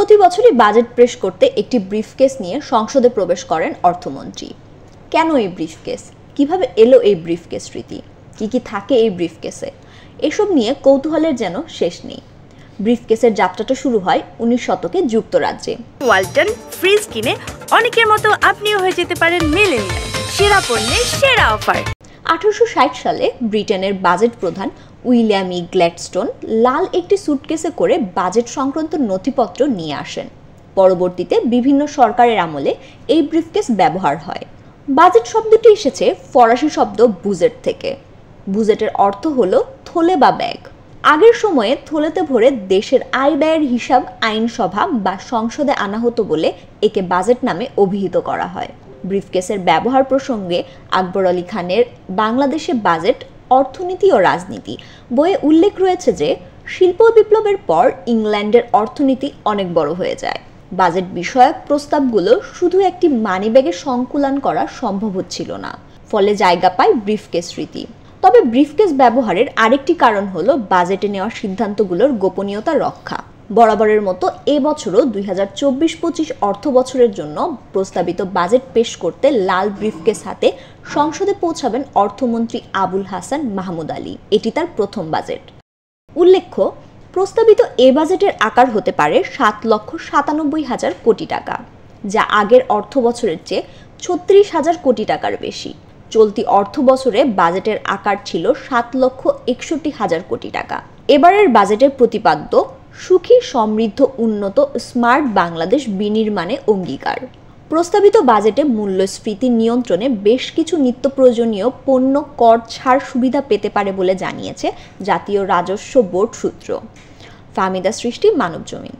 প্রতি বছরই বাজেট পেশ করতে একটি ব্রিফকেস নিয়ে সংসদে প্রবেশ করেন অর্থমন্ত্রী। কেন এই ব্রিফকেস? কীভাবে এলো এই ব্রিফকেস রীতি? কি কি থাকে এই ব্রিফকেসে? এসব নিয়ে কৌতূহলের যেন শেষ নেই। ব্রিফকেসের যাত্রাটা শুরু হয় উনিশ শতকে যুক্তরাজ্যে। ওয়ালটন ফ্রিজ কিনে অনেকের মতো আপনিও হয়ে যেতে পারেন মেলেনিয়া সেরা পণ্যের সেরা অফার। আঠারোশো ষাট সালে ব্রিটেনের বাজেট প্রধান উইলিয়াম ই গ্ল্যাডস্টোন লাল একটি সুটকেসে করে বাজেট সংক্রান্ত নথিপত্র নিয়ে আসেন। পরবর্তীতে বিভিন্ন সরকারের আমলে এই ব্রিফকেস ব্যবহার হয়। বাজেট শব্দটি এসেছে ফরাসি শব্দ বুজেট থেকে। বুজেটের অর্থ হল থলে বা ব্যাগ। আগের সময়ে থলেতে ভরে দেশের আয় ব্যয়ের হিসাব আইনসভা বা সংসদে আনা হতো বলে একে বাজেট নামে অভিহিত করা হয়। ব্রিফকেসের ব্যবহার প্রসঙ্গে আকবর আলী খানের বাংলাদেশে বাজেট, অর্থনীতি ও রাজনীতি বইয়ে উল্লেখ রয়েছে যে, শিল্প বিপ্লবের পর ইংল্যান্ডের অর্থনীতি অনেক বড় হয়ে যায়। বাজেট বিষয়ক প্রস্তাবগুলো শুধু একটি মানিব্যাগে সংকুলন করা সম্ভব হচ্ছিল না, ফলে জায়গা পায় ব্রিফকেস রীতি। তবে ব্রিফকেস ব্যবহারের আরেকটি কারণ হলো বাজেটে নেওয়া সিদ্ধান্তগুলোর গোপনীয়তা রক্ষা। বরাবরের মতো এবছরও দুই হাজার চব্বিশ পঁচিশ অর্থ বছরের জন্য প্রস্তাবিত বাজেট পেশ করতে লাল ব্রিফকেস হাতে সংসদে পৌঁছাবেন অর্থমন্ত্রী আবুল হাসান মাহমুদ আলী। এটি তার প্রথম বাজেট। উল্লেখ্য, প্রস্তাবিত এ বাজেটের আকার হতে পারে সাত লক্ষ সাতানব্বই হাজার কোটি টাকা, যা আগের অর্থ বছরের চেয়ে ছত্রিশ হাজার কোটি টাকার বেশি। চলতি অর্থ বছরে বাজেটের আকার ছিল সাত লক্ষ একষট্টি হাজার কোটি টাকা। এবারের বাজেটের প্রতিপাদ্য সুখী, সমৃদ্ধ, উন্নত, স্মার্ট বাংলাদেশ বিনির্মাণে অঙ্গীকার। প্রস্তাবিত বাজেটে মূল্যস্ফীতি নিয়ন্ত্রণে বেশ কিছু নিত্য প্রয়োজনীয় পণ্য, কর, ছাড় সুবিধা পেতে পারে বলে জানিয়েছে জাতীয় রাজস্ব বোর্ড সূত্র। ফাহমিদা সৃষ্টি, মানবজমিন।